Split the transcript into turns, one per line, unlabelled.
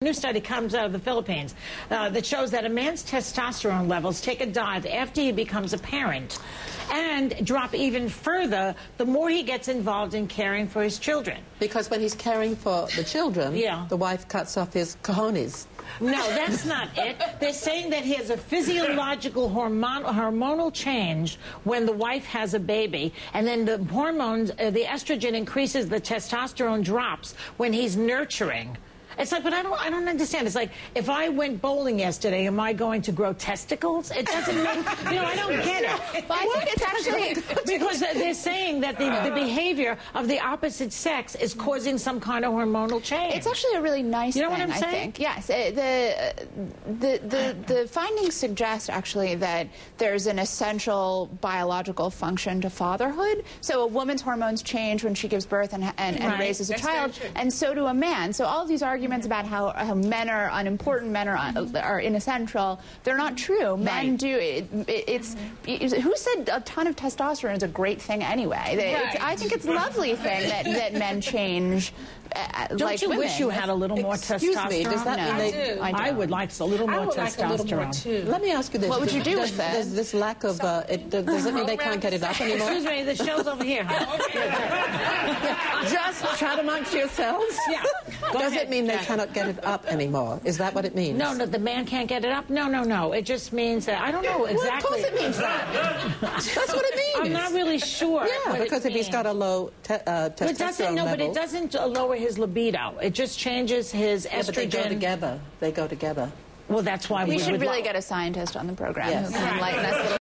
new study comes out of the Philippines uh, that shows that a man's testosterone levels take a dive after he becomes a parent and drop even further the more he gets involved in caring for his children.
Because when he's caring for the children,
Yeah.
the wife cuts off his cojones.
No, that's not it. They're saying that he has a physiological hormon- hormonal change when the wife has a baby, and then the hormones, uh, the estrogen increases, the testosterone drops when he's nurturing. It's like, but I don't, I don't understand. It's like, if I went bowling yesterday, am I going to grow testicles? It doesn't make, you know, I don't get it.
Well, I think it's actually
Because they're saying that the, the behavior of the opposite sex is causing some kind of hormonal change.
It's actually a really nice
You know what I'm
I
saying?
think. Yes. uh, the, the, the, the findings suggest actually that there's an essential biological function to fatherhood. So a woman's hormones change when she gives birth and, and, and
Right.
raises a
That's
child, and so do a man. So all of these arguments about how, how men are unimportant, men are, un, are inessential, they're not true. Men
Right.
do. It, it, it's, it- who said a ton of testosterone is a great thing anyway?
Right.
I think it's a lovely thing that, that men change. Uh,
Don't
like
you
women.
wish you had a little more
Excuse
testosterone?
me, does that
No.
mean
I
do.
I
I would like a little more
I would like a
testosterone.
little more too.
Let me ask you this.
What would you do
does,
with it?
Does this lack of... Uh, it, does does it mean they can't get it up anymore?
Excuse me, the show's over here.
Just chat amongst yourselves?
Yeah. Go
Does
ahead,
it mean they cannot get it up anymore? Is that what it means?
No, no, the man can't get it up. No, no, no. It just means that I don't know
Well,
exactly.
of course it means that. That's what it means.
I'm not really sure.
Yeah, because if he's got a low te- uh, testosterone
It doesn't. No, but it doesn't lower his libido. It just changes his
Yeah, but they go
estrogen.
together. They go together.
well, that's why we,
We should really
like-
get a scientist on the program
Yes.
who can enlighten us a little